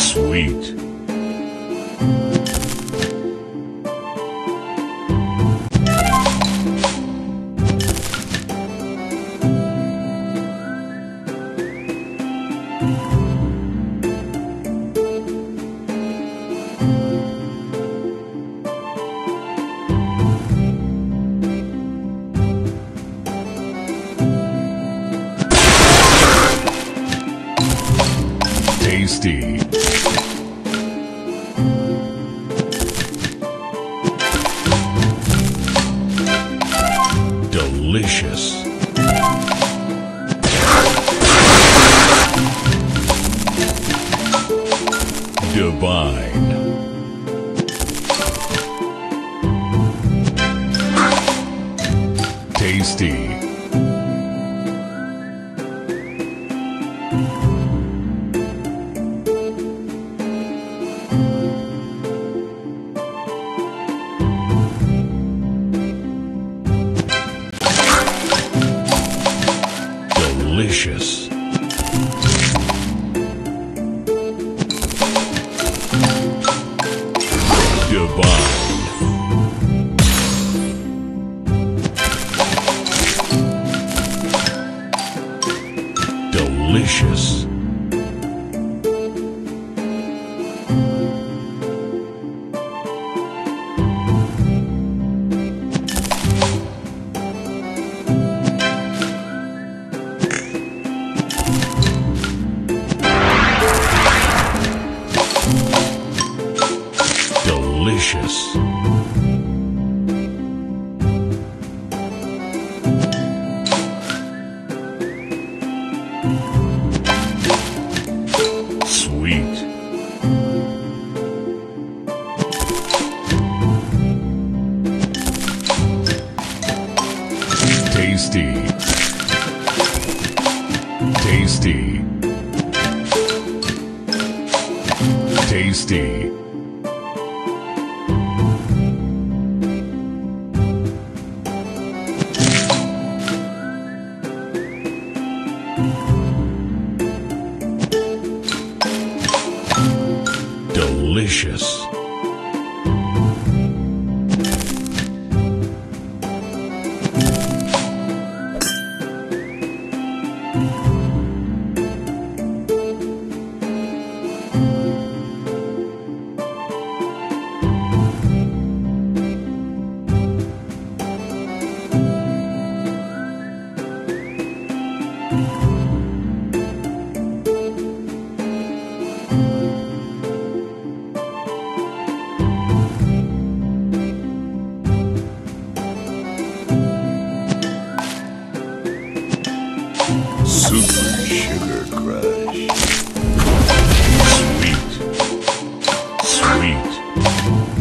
Sweet. Tasty. Delicious. Divine. Tasty. Delicious. Divine. Delicious. Delicious. Sweet. Tasty. Tasty. Tasty. Delicious. Super Sugar Crush. Sweet. Sweet.